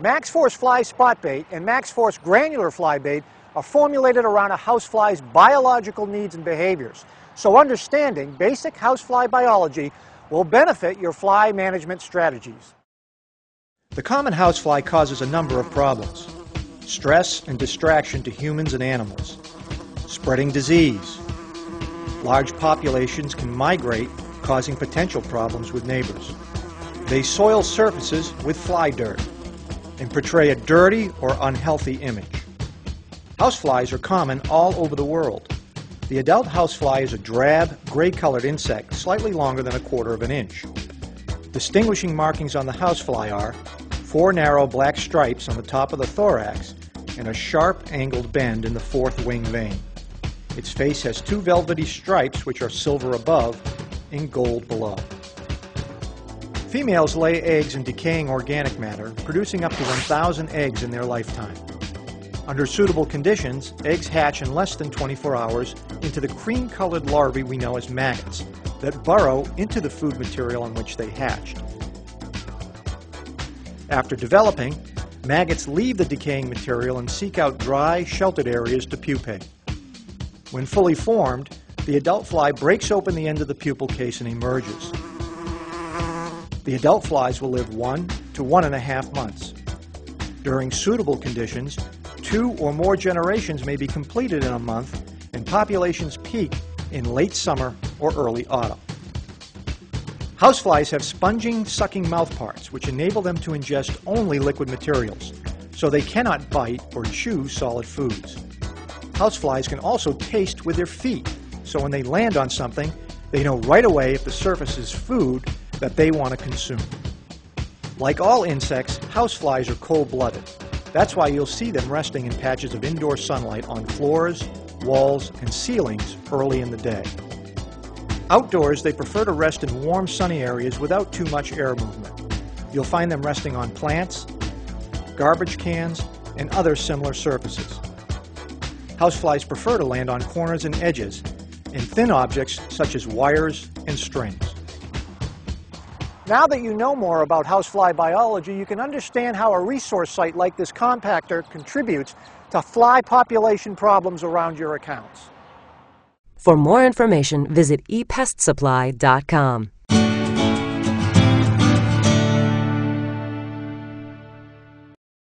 MaxForce Fly Spot Bait and MaxForce Granular Fly Bait are formulated around a housefly's biological needs and behaviors. So understanding basic housefly biology will benefit your fly management strategies. The common housefly causes a number of problems. Stress and distraction to humans and animals. Spreading disease. Large populations can migrate, causing potential problems with neighbors. They soil surfaces with fly dirt and portray a dirty or unhealthy image. Houseflies are common all over the world. The adult housefly is a drab, gray-colored insect slightly longer than a quarter of an inch. Distinguishing markings on the housefly are four narrow black stripes on the top of the thorax and a sharp angled bend in the fourth wing vein. Its face has two velvety stripes which are silver above and gold below. Females lay eggs in decaying organic matter, producing up to 1,000 eggs in their lifetime. Under suitable conditions, eggs hatch in less than 24 hours into the cream-colored larvae we know as maggots that burrow into the food material on which they hatched. After developing, maggots leave the decaying material and seek out dry, sheltered areas to pupate. When fully formed, the adult fly breaks open the end of the pupal case and emerges. The adult flies will live one to one and a half months. During suitable conditions, two or more generations may be completed in a month and populations peak in late summer or early autumn. Houseflies have sponging, sucking mouthparts which enable them to ingest only liquid materials, so they cannot bite or chew solid foods. Houseflies can also taste with their feet, so when they land on something, they know right away if the surface is food that they want to consume. Like all insects, houseflies are cold-blooded. That's why you'll see them resting in patches of indoor sunlight on floors, walls, and ceilings early in the day. Outdoors, they prefer to rest in warm, sunny areas without too much air movement. You'll find them resting on plants, garbage cans, and other similar surfaces. Houseflies prefer to land on corners and edges, and thin objects such as wires and strings. Now that you know more about housefly biology, you can understand how a resource site like this compactor contributes to fly population problems around your accounts. For more information, visit epestsupply.com.